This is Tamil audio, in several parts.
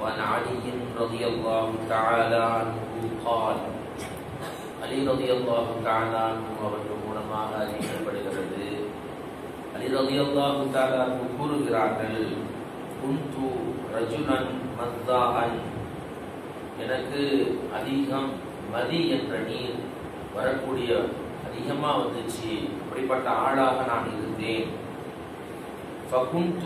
وعن علي رضي الله تعالى عنه قال அலி ரதி அல்லாஹு தாலானும் அவர்கள் மூலமாக அறிவிக்கப்படுகிறது அலி ரதி அல்லாஹு தாலானும் கூறுகிறார்கள் குந்து ரஜுனன் மந்தாஹன் எனக்கு அதிகம் மதி என்ற நீர் வரக்கூடிய அதிகமா வந்துச்சு அப்படிப்பட்ட ஆளாக நான் இருந்தேன் فكنت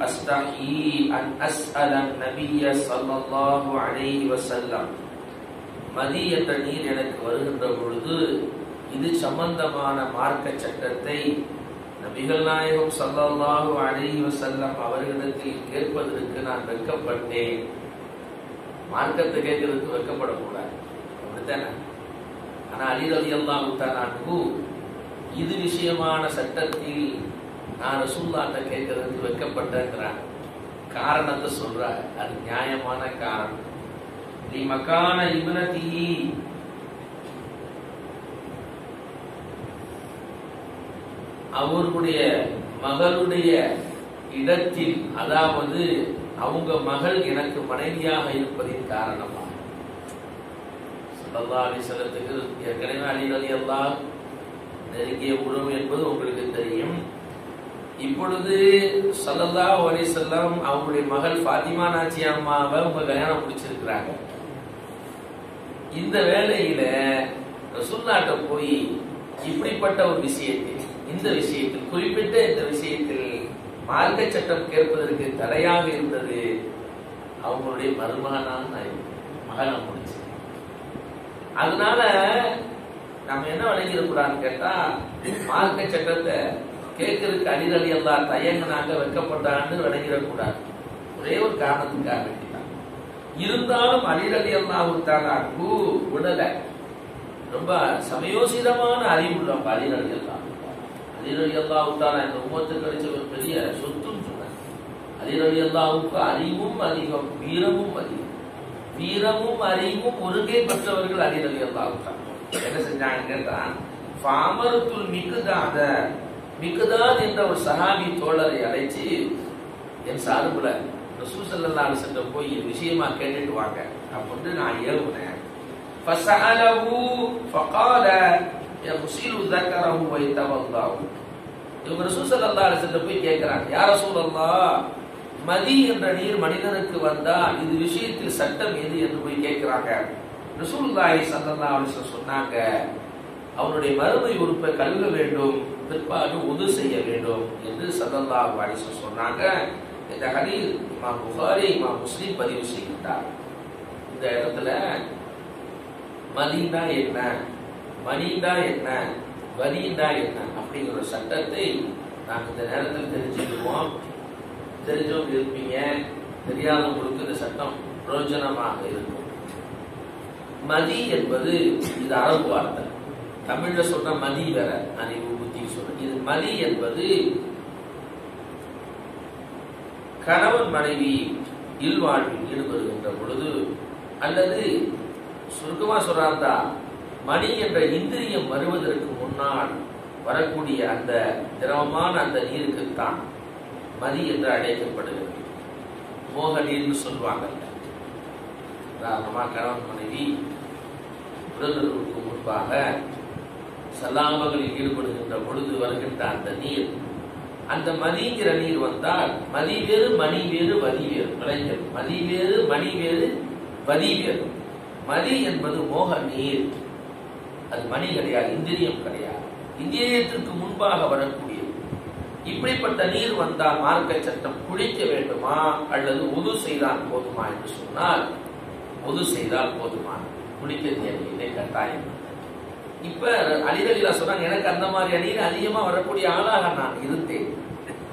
أستحي أن أسأل النبي صلى الله عليه وسلم மதி என்ற நீர் எனக்கு வருகின்ற பொழுது இது சம்பந்தமான மார்க்க சட்டத்தை நபிகள் நாயகம் ஸல்லல்லாஹு அலைஹி வஸல்லம் அவர்களிடத்தில் கேட்பதற்கு நான் வெட்கப்பட்டேன் மார்க்கத்தை கேட்கறதுக்கு வெட்கப்படக்கூடாது அப்படித்தானே ஆனா அலி ரலியல்லாஹு தஆலாஹு இது விஷயமான சட்டத்தில் நான் ரசூல்லாட்ட கேட்கறதுக்கு வெட்கப்பட்டேங்கிறான் காரணத்தை சொல்ற அது நியாயமான காரணம். நீ மக்கான இப்னதி அவருடைய மகளுடைய இடத்தில் அதாவது அவங்க மகள் எனக்கு மனைவியாக இருப்பதின் காரணமாக. சல்லா அலிசலத்துக்கு ஏற்கனவே அலி அலி நெருங்கிய உறவு என்பது உங்களுக்கு தெரியும். இப்பொழுது சல்லல்லா அலிசல்லாம் அவங்களுடைய மகள் ஃபாத்திமா நாச்சி அம்மாவை உங்க கல்யாணம் முடிச்சிருக்கிறாங்க. இந்த வேலையில ரசுல்லாட்ட போய் இப்படிப்பட்ட ஒரு விஷயத்தில் இந்த விஷயத்தில் குறிப்பிட்ட இந்த விஷயத்தில் மார்க்க சட்டம் கேட்பதற்கு தடையாக இருந்தது அவங்களுடைய மருமகனான மகனை முடிச்சு. அதனால நம்ம என்ன விளங்கிடக்கூடாதுன்னு கேட்டா மார்க்க சட்டத்தை கேட்கறதுக்கு அடிதடி எல்லாம் தயங்கினாங்க வெக்கப்பட்டான்னு விளங்கிடக்கூடாது. ஒரே ஒரு காரணத்துக்காக வேண்டிதான். இருந்தாலும் அடிதடி எல்லாம் விடல. ரொம்ப சமயோசிதமான அறிவுள்ளவங்க அடிதடி எல்லாம் அலிரடி தானா இந்த உமத்துக்கு கிடைச்ச ஒரு பெரிய சொத்துன்னு சொன்னாங்க அலிரடி அல்லாவுக்கு அறிவும் அதிகம் வீரமும் அதிகம். வீரமும் அறிவும் ஒருங்கே பெற்றவர்கள் அலிரடி அல்லாவுத்தான் என்ன செஞ்சாங்க கேட்டான் பாமரத்துள் மிகுதாத மிகுதாத் என்ற ஒரு சஹாபி தோழரை அழைச்சு என் சார்புல ரசூசல்லா சென்ற போய் விஷயமா கேட்டுட்டு வாங்க அப்படின்னு நான் ஏவுனேன் فسأله فقال يغسل ذكره ويتوضا இவங்க ரசூல் ஸல்லல்லாஹு அலைஹி வஸல்லம் போய் கேக்குறாங்க யா ரசூலல்லாஹ் மதி என்ற நீர் மனிதனுக்கு வந்தா இது விஷயத்தில் சட்டம் எது என்று போய் கேட்கிறாங்க ரசூலுல்லாஹி ஸல்லல்லாஹு அலைஹி வஸல்லம் சொன்னாங்க அவனுடைய மறுமை உறுப்பை கழுக வேண்டும் பிற்பாடு உது செய்ய வேண்டும் என்று ஸல்லல்லாஹு வாரிசு சொன்னாங்க. இந்த ஹதீஸ் மா புகாரி மா முஸ்லீம் பதிவு செய்கின்றார் இந்த இடத்துல மதினா என்ன? மணிண்டா என்ன? வரிண்டா என்ன? அப்படிங்கிற சட்டத்தை நாங்கள் இந்த நேரத்தில் தெரிஞ்சுக்குவோம் தெரிஞ்சவங்க இருப்பீங்க. தெரியாதவங்களுக்கு இந்த சட்டம் பிரயோஜனமாக இருக்கும். மதி என்பது இது அரபு வார்த்தை. தமிழ்ல சொன்ன மதி வேற அறிவு புத்தி சொல்றேன். இது மதி என்பது கணவன் மனைவி இல்வாழ்வில் ஈடுபடுகின்ற பொழுது அல்லது சுருக்கமா சொல்றாருந்தா மணி என்ற இந்திரியம் வருவதற்கு முன்னால் வரக்கூடிய அந்த திரவமான அந்த நீருக்குத்தான் மதி என்று அழைக்கப்படுகிறது. மோக நீர்னு சொல்லுவாங்கல்ல உதாரணமா கணவன் மனைவி உடலுக்கு முன்பாக சல்லாமகளில் ஈடுபடுகின்ற பொழுது வருகின்ற அந்த நீர். அந்த மதிங்கிற நீர் வந்தால் மதி வேறு மணி வேறு வதி வேறு. விளைஞர் மதி வேறு மணி வேறு வதி வேறு. மதி என்பது மோக நீர். அது மணி கிடையாது இந்திரியம் கிடையாது. இந்திரியத்திற்கு முன்பாக வரக்கூடியது. இப்படிப்பட்ட நீர் வந்தால் மார்க்க சட்டம் குளிக்க வேண்டுமா? அல்லது உது செய்தால் போதுமா என்று சொன்னால் உது செய்தால் போதுமா? குளிக்க தேவையில்லை கட்டாயம். இப்ப அலிதலிலா சொன்னாங்க எனக்கு அந்த மாதிரி அணியில் அதிகமா வரக்கூடிய ஆளாக நான் இருந்தேன்.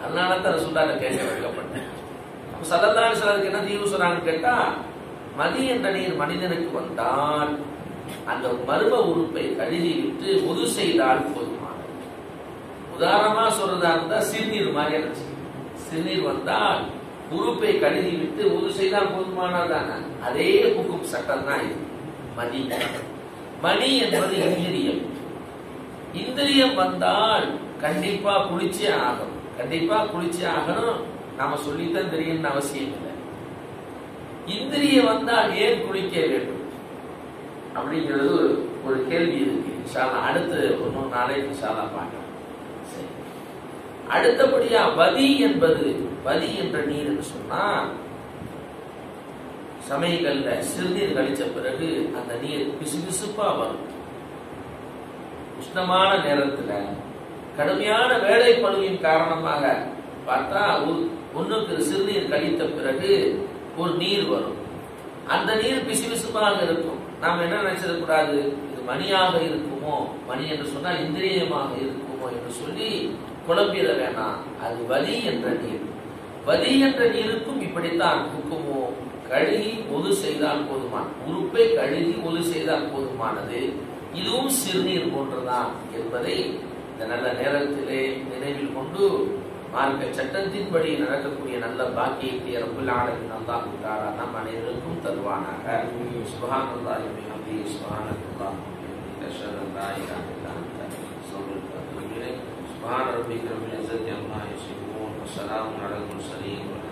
அதனால தான் சொல்றாங்க கேட்க வைக்கப்பட்டேன் சதந்தான சிலருக்கு என்ன தீர்வு சொன்னாங்கன்னு கேட்டா மதி என்ற நீர் மனிதனுக்கு வந்தால் அந்த மர்ம உறுப்பை கழுவி விட்டு உது செய்தால் போதுமானது. உதாரணமா சொல்றதா இருந்தா சிறுநீர் மாதிரி இருந்துச்சு. சிறுநீர் வந்தால் உறுப்பை கழுவி விட்டு உது செய்தால் போதுமானதான அதே குக்கும் சட்டம் தான் இது மதி மணி என்பது இந்திரியம். இந்திரியம் வந்தால் கண்டிப்பா குளிச்சே ஆகணும். கண்டிப்பா குளிச்சே ஆகணும். நாம சொல்லித்தான் தெரியும்னு அவசியம் இல்லை. இந்திரிய வந்தால் ஏன் குளிக்க வேண்டும்? அப்படிங்கிறது ஒரு கேள்வி இருக்கு. இன்ஷாலா அடுத்து ஒரு மூணு நாளைக்கு இன்ஷால்லா பார்க்கலாம். அடுத்தபடியா வதி என்பது வதி என்ற நீர் சொன்னா சமயங்கள்ல சிறுநீர் கழிச்ச பிறகு அந்த நீர் பிசுபிசுப்பா வரும். உஷ்ணமான நேரத்துல கடுமையான வேலை பழுவின் காரணமாக பார்த்தா ஒன்றுக்கு சிறுநீர் கழித்த பிறகு ஒரு நீர் வரும். அந்த நீர் பிசுபிசுப்பாக இருக்கும். நாம் என்ன நினைச்சிடக்கூடாது? இது மணியாக இருக்குமோ? மணி என்று சொன்னால் இந்திரியமாக இருக்குமோ என்று சொல்லி குழம்பிட வேணாம். அது வலி என்ற நீர். வலி என்ற நீருக்கும் இப்படித்தான் குக்குமோ கழுகி ஒது செய்தால் போதுமான உறுப்பை கழுகி ஒது செய்தால் போதுமானது. இதுவும் சிறுநீர் போன்றுதான் என்பதை இந்த நல்ல நேரத்திலே நினைவில் கொண்டு மார்க்க சட்டத்தின்படி நடக்கக்கூடிய நல்ல பாக்கியத்தை ரப்புல் ஆலமின் அல்லாஹ் தாரா நம் அனைவருக்கும் தருவானாக. சுபஹானல்லாஹி வபிஹம்திஹி சுபஹானல்லாஹி வபிஹம்திஹி அஷ்ஹது அன் லா இலாஹா இல்லா அன்த. அஸ்தக்ஃபிருக வ அத்தூபு